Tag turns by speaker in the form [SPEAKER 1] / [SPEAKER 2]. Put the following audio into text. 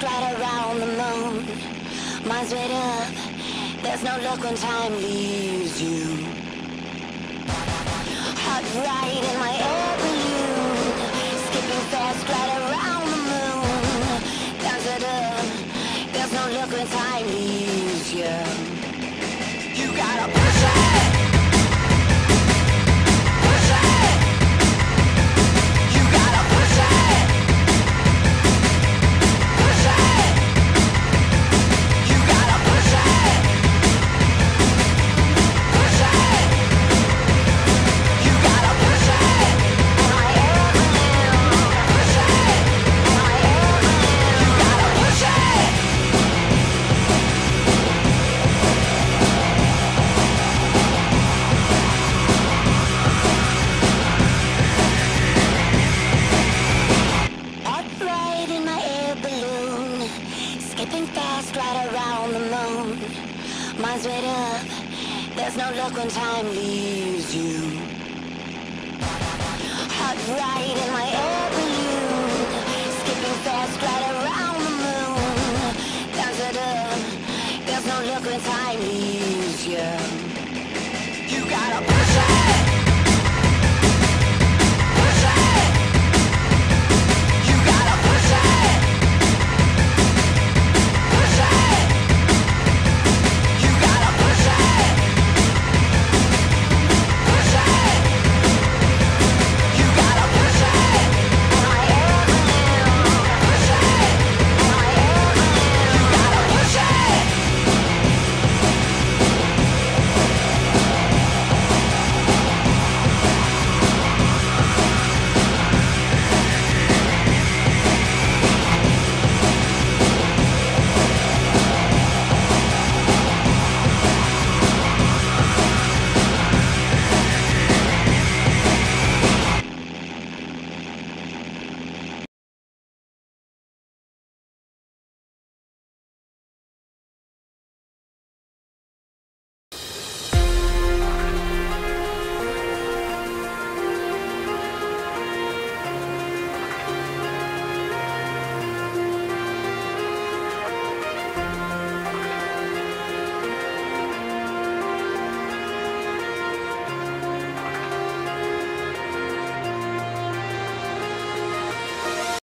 [SPEAKER 1] slide around the moon. Mine's made up. There's no luck when time leaves you. Hot right in my every Sun's lit up. There's no luck when time leaves you. Hot right in my air balloon. Skipping fast right around the moon. Down to up. there's no luck when time leaves you.